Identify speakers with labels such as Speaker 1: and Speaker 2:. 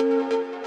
Speaker 1: Música